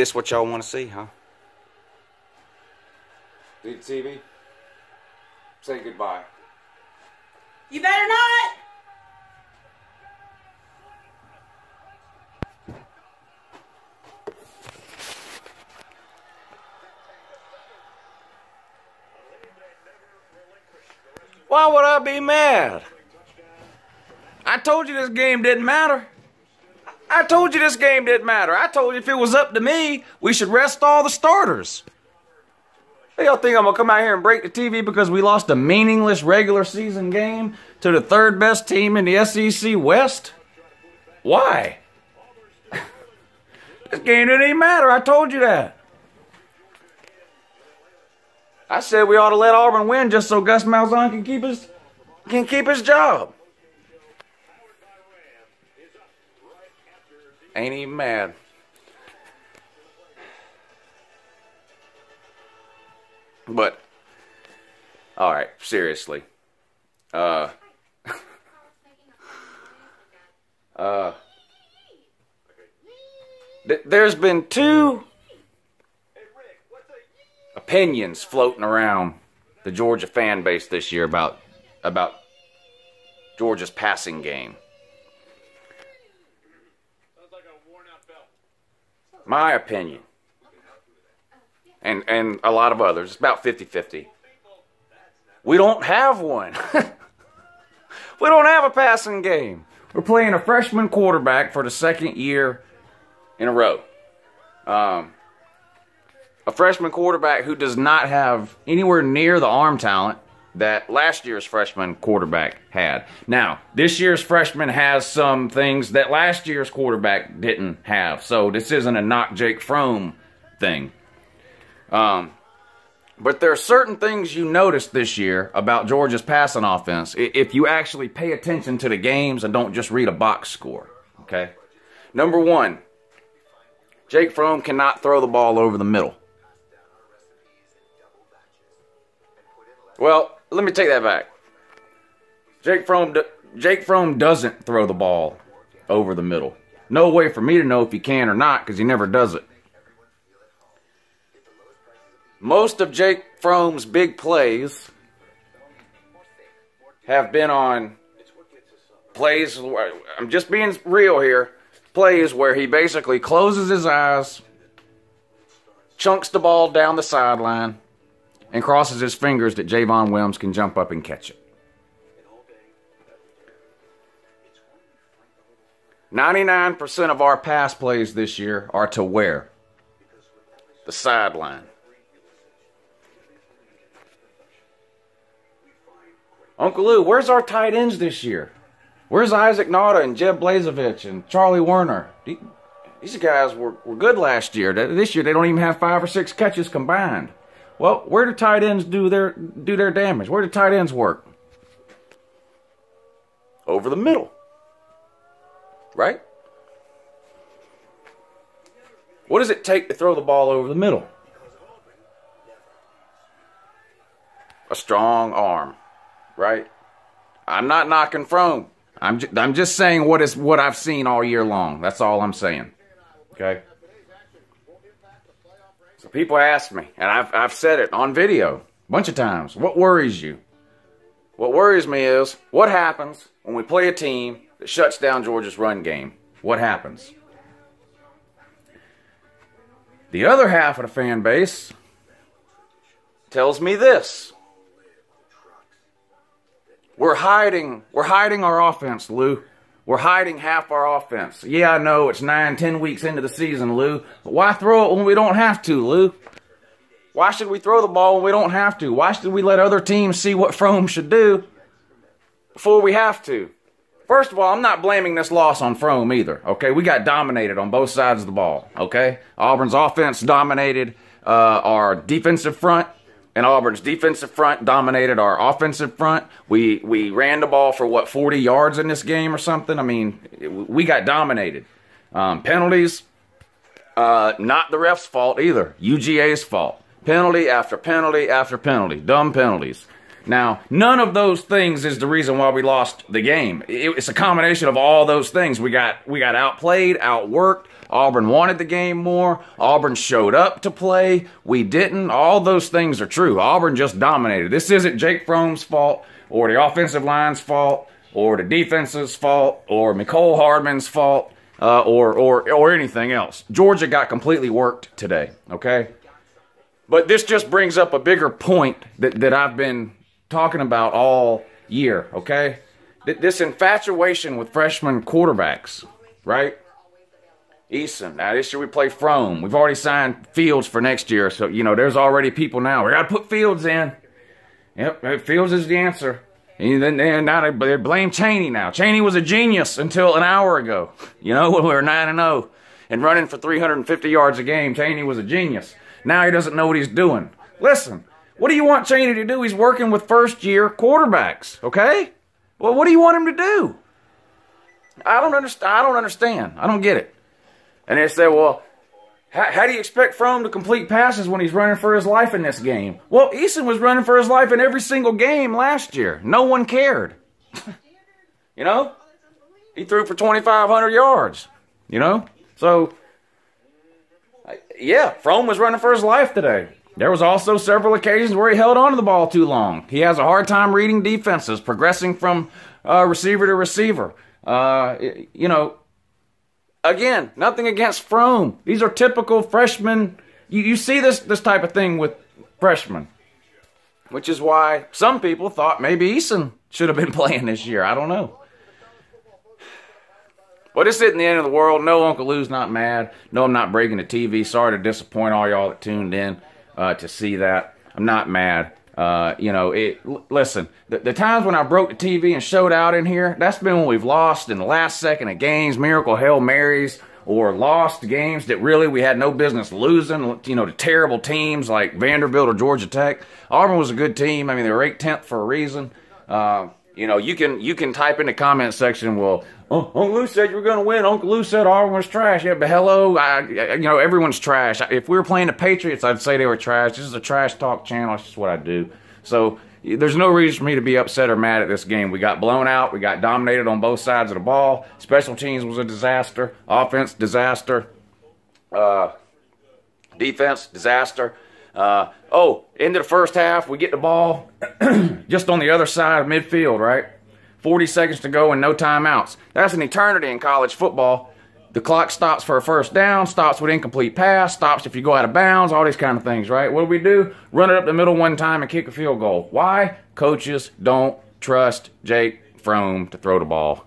this what y'all want to see, huh? Need TV? Say goodbye. You better not. Why would I be mad? I told you this game didn't matter. I told you this game didn't matter. I told you if it was up to me, we should rest all the starters. Y'all think I'm gonna come out here and break the TV because we lost a meaningless regular season game to the third best team in the SEC West? Why? this game didn't even matter. I told you that. I said we ought to let Auburn win just so Gus Malzahn can keep his can keep his job. Ain't even mad. But all right, seriously. Uh uh th- there's been two opinions floating around the Georgia fan base this year about about Georgia's passing game. My opinion, and and a lot of others, it's about 50-50. We don't have one. we don't have a passing game. We're playing a freshman quarterback for the second year in a row. Um, a freshman quarterback who does not have anywhere near the arm talent that last year's freshman quarterback had. Now, this year's freshman has some things that last year's quarterback didn't have. So this isn't a knock Jake Fromm thing. Um, but there are certain things you notice this year about Georgia's passing offense if you actually pay attention to the games and don't just read a box score. Okay? Number one, Jake Fromm cannot throw the ball over the middle. Well, let me take that back. Jake Fromm, Jake Fromm doesn't throw the ball over the middle. No way for me to know if he can or not because he never does it. Most of Jake Fromm's big plays have been on plays. I'm just being real here. Plays where he basically closes his eyes, chunks the ball down the sideline, and crosses his fingers that Javon Wims can jump up and catch it. 99% of our pass plays this year are to where? The sideline. Uncle Lou, where's our tight ends this year? Where's Isaac Nauta and Jeb Blazevich and Charlie Woerner? These guys were, were good last year. This year they don't even have five or six catches combined. Well, where do tight ends do their do their damage? Where do tight ends work? Over the middle. Right? What does it take to throw the ball over the middle? A strong arm, right? I'm not knocking Fromm. I'm ju I'm just saying what is what I've seen all year long. That's all I'm saying. Okay? So people ask me, and I've, I've said it on video a bunch of times, what worries you? What worries me is what happens when we play a team that shuts down Georgia's run game? What happens? The other half of the fan base tells me this. We're hiding, we're hiding our offense, Lou. We're hiding half our offense. Yeah, I know it's nine, ten weeks into the season, Lou. But why throw it when we don't have to, Lou? Why should we throw the ball when we don't have to? Why should we let other teams see what Fromm should do before we have to? First of all, I'm not blaming this loss on Fromm either, okay? We got dominated on both sides of the ball, okay? Auburn's offense dominated uh, our defensive front and Auburn's defensive front dominated our offensive front. We we ran the ball for what 40 yards in this game or something. I mean, we got dominated. Um, penalties, uh, not the ref's fault either. UGA's fault. Penalty after penalty after penalty. Dumb penalties. Now, none of those things is the reason why we lost the game. It's a combination of all those things. We got we got outplayed, outworked, Auburn wanted the game more. Auburn showed up to play. We didn't. All those things are true. Auburn just dominated. This isn't Jake Fromm's fault or the offensive line's fault or the defense's fault or Mecole Hardman's fault uh, or, or, or anything else. Georgia got completely worked today, okay? But this just brings up a bigger point that, that I've been talking about all year, okay? This infatuation with freshman quarterbacks, right? Eason. Now this year we play Fromm. We've already signed Fields for next year, so you know there's already people now. We got to put Fields in. Yep, Fields is the answer. And then and now they blame Chaney now. Chaney was a genius until an hour ago. You know when we were nine and zero oh and running for 350 yards a game. Chaney was a genius. Now he doesn't know what he's doing. Listen, what do you want Chaney to do? He's working with first year quarterbacks. Okay. Well, what do you want him to do? I don't understand. I don't understand. I don't get it. And they say, well, how, how, do you expect Fromm to complete passes when he's running for his life in this game? Well, Eason was running for his life in every single game last year. No one cared. you know? He threw for 2,500 yards. You know? So, yeah, Fromm was running for his life today. There was also several occasions where he held on to the ball too long. He has a hard time reading defenses, progressing from uh, receiver to receiver. Uh, you know, again, nothing against Fromm. These are typical freshmen. You, you see this this type of thing with freshmen, which is why some people thought maybe Eason should have been playing this year. I don't know. But this isn't the end of the world. No, Uncle Lou's not mad. No, I'm not breaking the TV. Sorry to disappoint all y'all that tuned in uh, to see that. I'm not mad. Uh, you know, it. listen, the, the, times when I broke the TV and showed out in here, that's been when we've lost in the last second of games, miracle Hail Marys, or lost games that really we had no business losing, you know, to terrible teams like Vanderbilt or Georgia Tech. Auburn was a good team. I mean, they were ranked 10th for a reason. Uh, you know, you can you can type in the comment section, well, oh, Uncle Lou said you were going to win. Uncle Lou said Auburn was trash. Yeah, but hello, I, you know, everyone's trash. If we were playing the Patriots, I'd say they were trash. This is a trash talk channel. It's just what I do. So there's no reason for me to be upset or mad at this game. We got blown out. We got dominated on both sides of the ball. Special teams was a disaster. Offense, disaster. Uh, defense, disaster. Uh, oh, into the first half, we get the ball just on the other side of midfield, right? 40 seconds to go and no timeouts. That's an eternity in college football. The clock stops for a first down, stops with incomplete pass, stops if you go out of bounds, all these kind of things, right? What do we do? Run it up the middle one time and kick a field goal. Why? Coaches don't trust Jake Fromm to throw the ball.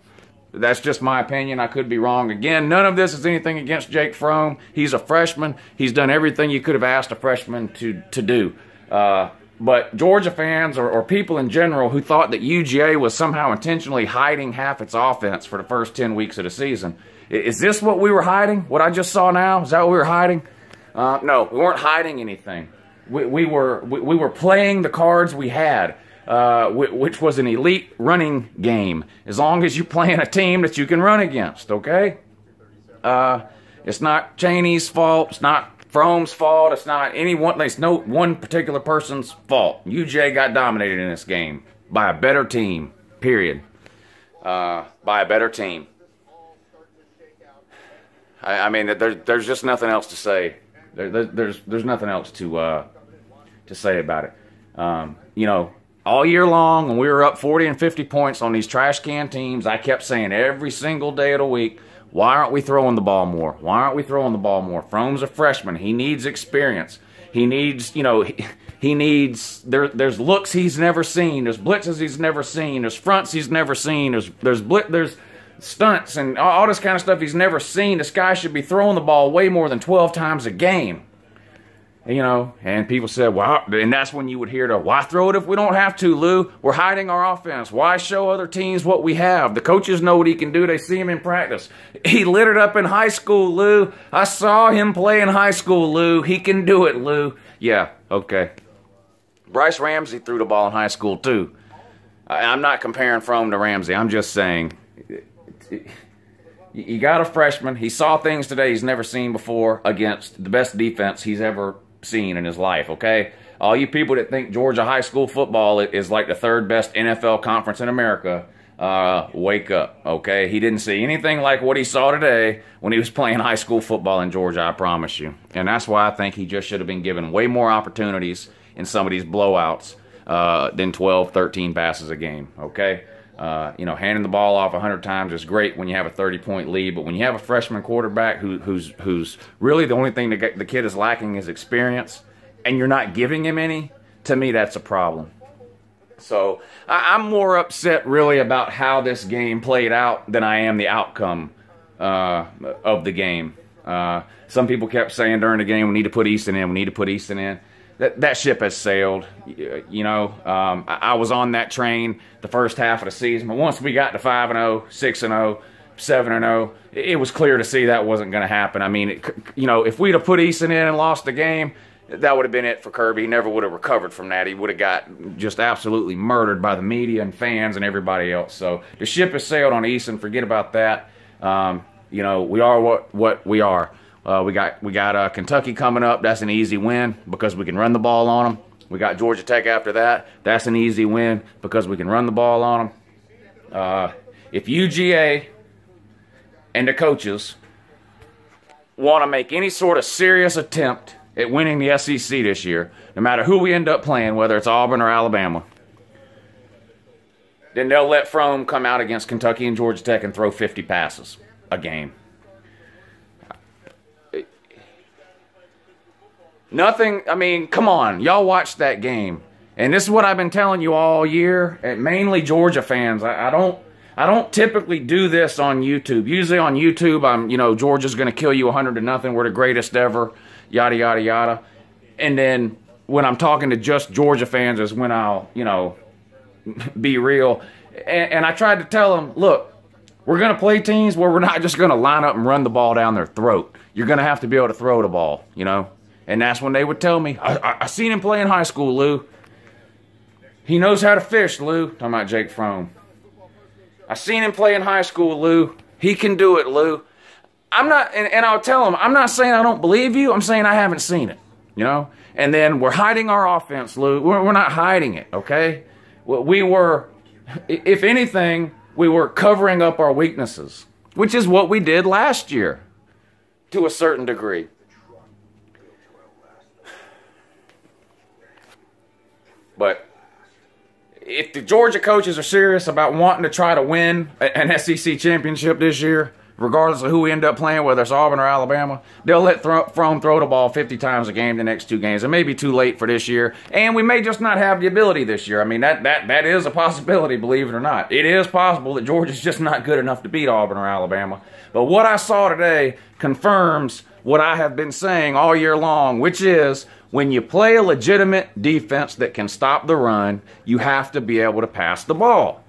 That's just my opinion. I could be wrong. Again, none of this is anything against Jake Fromm. He's a freshman. He's done everything you could have asked a freshman to, to do. Uh, but Georgia fans or, or, people in general who thought that UGA was somehow intentionally hiding half its offense for the first 10 weeks of the season is this what we were hiding? What I just saw now? Is that what we were hiding? Uh, no, we weren't hiding anything. We, we were we, we, were playing the cards we had, uh, which was an elite running game. As long as you're playing a team that you can run against, okay? Uh, it's not Chaney's fault. It's not Fromm's fault. It's not any one. It's no one particular person's fault. UJ got dominated in this game by a better team. Period. Uh, by a better team. I, I mean, there, there's just nothing else to say. There, there's there's nothing else to uh, to say about it. Um, you know, all year long, when we were up 40 and 50 points on these trash can teams, I kept saying every single day of the week, why aren't we throwing the ball more? Why aren't we throwing the ball more? Fromm's a freshman. He needs experience. He needs, you know, he, he needs there. There's looks he's never seen. There's blitzes he's never seen. There's fronts he's never seen. There's there's blit there's stunts and all this kind of stuff he's never seen. This guy should be throwing the ball way more than 12 times a game. You know, and people said, well, and that's when you would hear the, why throw it if we don't have to, Lou? We're hiding our offense. Why show other teams what we have? The coaches know what he can do. They see him in practice. He lit it up in high school, Lou. I saw him play in high school, Lou. He can do it, Lou. Yeah, okay. Brice Ramsey threw the ball in high school, too. I'm not comparing Fromm to Ramsey. I'm just saying you got a freshman. He saw things today he's never seen before against the best defense he's ever seen in his life, okay? All you people that think Georgia high school football is like the third best NFL conference in America, uh, wake up, okay? He didn't see anything like what he saw today when he was playing high school football in Georgia, I promise you. And that's why I think he just should have been given way more opportunities in some of these blowouts uh, than 12, 13 passes a game, okay? Uh, you know, handing the ball off 100 times is great when you have a 30 point lead, but when you have a freshman quarterback who, who's, who's really the only thing that the kid is lacking is experience, and you're not giving him any, to me, that's a problem. So I, am more upset really about how this game played out than I am the outcome uh, of the game. Uh, some people kept saying during the game, we need to put Eason in, we need to put Eason in. That, that ship has sailed. You know, um, I, I was on that train the first half of the season, but once we got to 5 and 0, 6 and 0, 7 and 0, it was clear to see that wasn't going to happen. I mean, it, you know, if we'd have put Eason in and lost the game, that would have been it for Kirby. He never would have recovered from that. He would have got just absolutely murdered by the media and fans and everybody else. So the ship has sailed on Eason. Forget about that. Um, you know, we are what what we are. Uh, we got we got uh, Kentucky coming up. That's an easy win because we can run the ball on them. We got Georgia Tech after that. That's an easy win because we can run the ball on them. Uh, if UGA and the coaches want to make any sort of serious attempt at winning the SEC this year, no matter who we end up playing, whether it's Auburn or Alabama, then they'll let Fromm come out against Kentucky and Georgia Tech and throw 50 passes a game. Nothing, I mean, come on. Y'all watched that game. And this is what I've been telling you all year, mainly Georgia fans. I, I don't I don't typically do this on YouTube. Usually on YouTube, I'm, you know, Georgia's going to kill you 100 to nothing. We're the greatest ever yada, yada, yada. And then when I'm talking to just Georgia fans is when I'll, you know, be real. And, and I tried to tell them, look, we're going to play teams where we're not just going to line up and run the ball down their throat. You're going to have to be able to throw the ball, you know? And that's when they would tell me, I, I, I seen him play in high school, Lou. He knows how to fish, Lou. Talking about Jake Fromm. I seen him play in high school, Lou. He can do it, Lou. I'm not, and, and I'll tell him, I'm not saying I don't believe you. I'm saying I haven't seen it, you know? And then we're hiding our offense, Lou. We're, we're not hiding it, okay? We were, if anything, we were covering up our weaknesses, which is what we did last year to a certain degree. But if the Georgia coaches are serious about wanting to try to win an SEC championship this year, regardless of who we end up playing, whether it's Auburn or Alabama, they'll let throw, throw the ball 50 times a game the next two games. It may be too late for this year, and we may just not have the ability this year. I mean, that, that, that is a possibility, believe it or not. It is possible that Georgia's just not good enough to beat Auburn or Alabama. But what I saw today confirms what I have been saying all year long, which is when you play a legitimate defense that can stop the run, you have to be able to pass the ball.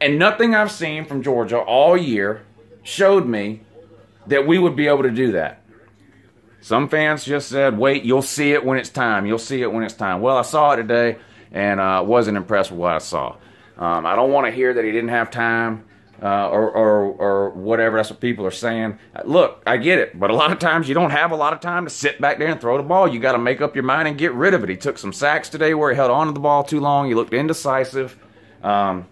And nothing I've seen from Georgia all year showed me that we would be able to do that. Some fans just said, wait, you'll see it when it's time. You'll see it when it's time. Well, I saw it today and uh, wasn't impressed with what I saw. Um, I don't want to hear that he didn't have time uh, or, or, or whatever. That's what people are saying. Look, I get it, but a lot of times you don't have a lot of time to sit back there and throw the ball. You got to make up your mind and get rid of it. He took some sacks today where he held on to the ball too long. He looked indecisive. Um,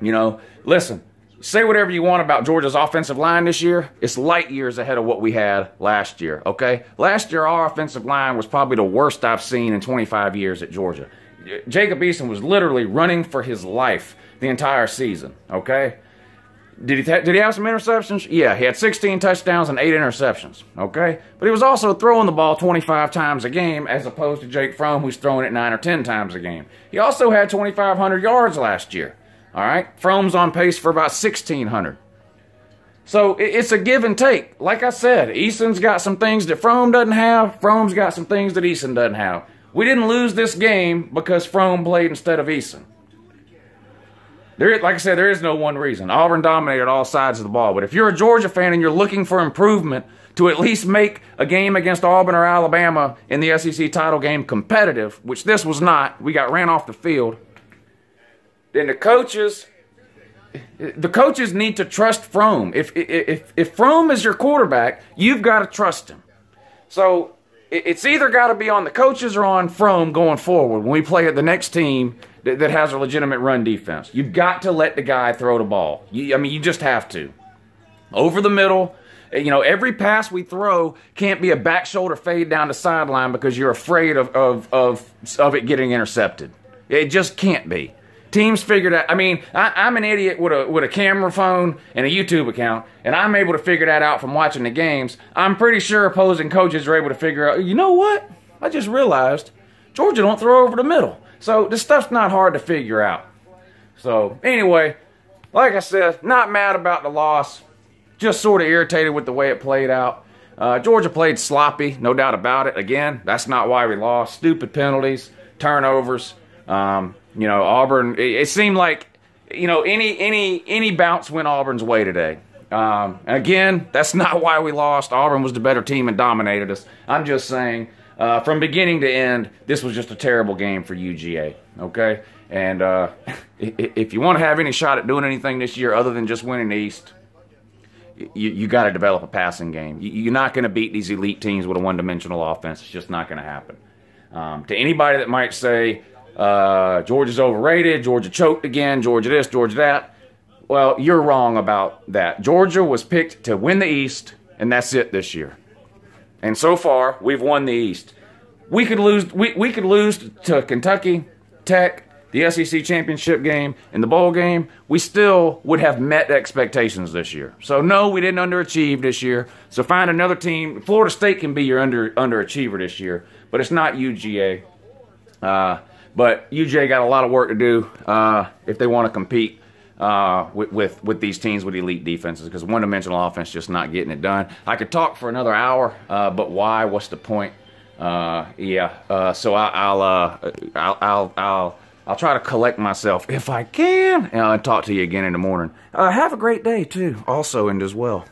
you know, listen, say whatever you want about Georgia's offensive line this year. It's light years ahead of what we had last year, okay? Last year, our offensive line was probably the worst I've seen in 25 years at Georgia. Jacob Eason was literally running for his life the entire season, okay? Did he, did he have some interceptions? Yeah, he had 16 touchdowns and 8 interceptions, okay? But he was also throwing the ball 25 times a game as opposed to Jake Fromm, who's throwing it 9 or 10 times a game. He also had 2,500 yards last year. All right, Fromm's on pace for about 1,600. So it's a give and take. Like I said, Eason's got some things that Fromm doesn't have. Fromm's got some things that Eason doesn't have. We didn't lose this game because Fromm played instead of Eason. There, like I said, there is no one reason. Auburn dominated all sides of the ball. But if you're a Georgia fan and you're looking for improvement to at least make a game against Auburn or Alabama in the SEC title game competitive, which this was not, we got ran off the field then the coaches the coaches need to trust Fromm. If if if Fromm is your quarterback, you've got to trust him. So it's either got to be on the coaches or on Fromm going forward when we play at the next team that, that has a legitimate run defense. You've got to let the guy throw the ball. You, I mean, you just have to. Over the middle, eh, you know, every pass we throw can't be a back shoulder fade down the sideline because you're afraid of, of, of, of it getting intercepted. It just can't be. Teams figured out. I mean, I, am an idiot with a with a camera phone and a YouTube account, and I'm able to figure that out from watching the games. I'm pretty sure opposing coaches are able to figure out. You know what? I just realized Georgia don't throw over the middle, so this stuff's not hard to figure out. So anyway, like I said, not mad about the loss, just sort of irritated with the way it played out. Uh, Georgia played sloppy, no doubt about it. Again, that's not why we lost. Stupid penalties, turnovers. Um, you know, Auburn. It, it, seemed like you know any any any bounce went Auburn's way today. Um, again, that's not why we lost. Auburn was the better team and dominated us. I'm just saying, uh, from beginning to end, this was just a terrible game for UGA. Okay, and uh, if you want to have any shot at doing anything this year other than just winning the East, you, you got to develop a passing game. You, are not going to beat these elite teams with a one-dimensional offense. It's just not going to happen. Um, to anybody that might say, uh, Georgia's overrated, Georgia choked again, Georgia this, Georgia that. Well, you're wrong about that. Georgia was picked to win the East, and that's it this year. And so far, we've won the East. We could lose. We, we could lose to Kentucky, Tech, the SEC championship game, and the bowl game. We still would have met expectations this year. So no, we didn't underachieve this year. So find another team. Florida State can be your under underachiever this year, but it's not UGA. Uh, but UJ got a lot of work to do uh, if they want to compete uh, with, with, with these teams with elite defenses because one dimensional offense just not getting it done. I could talk for another hour, uh, but why? What's the point? Uh, yeah. Uh, so I, will uh, I'll I'll I'll I'll try to collect myself if I can, and I'll talk to you again in the morning. have a great day too, also, and as well.